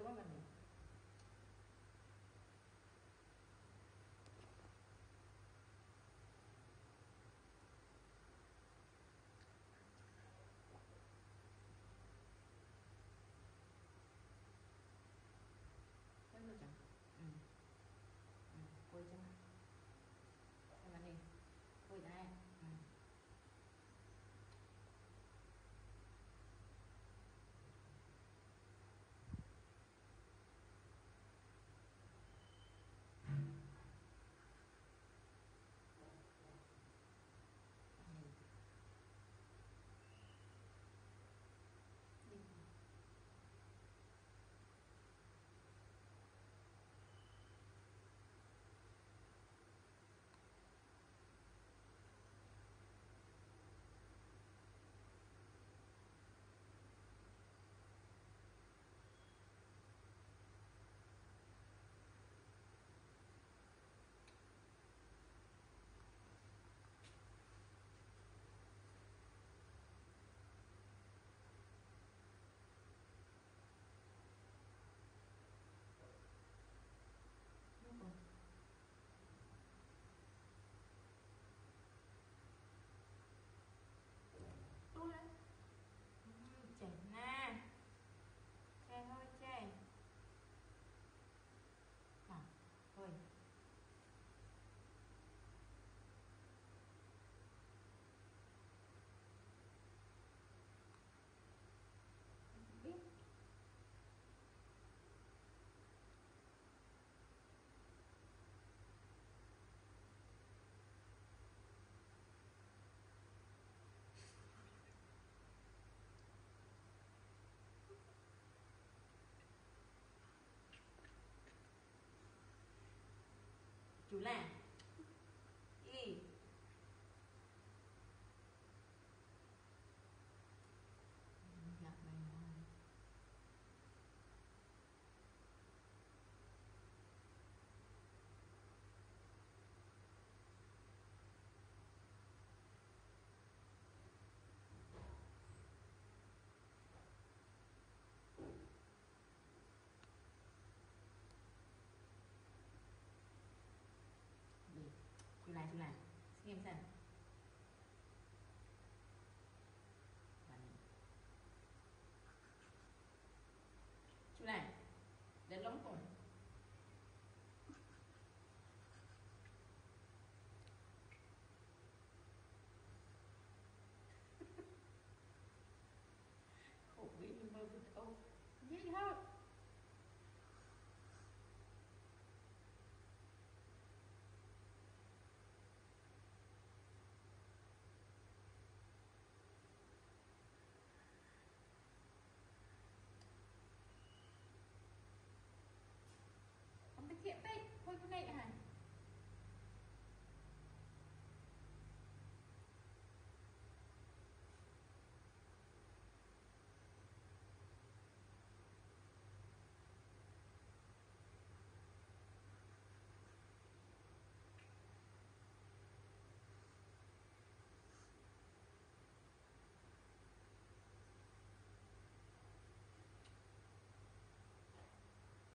Logan. To. chỗ này chỗ này. Xem em xem. Chỗ này đến lóng cùng khổ nghĩ nhưng mà ô เสียไปคนคนไหนอะ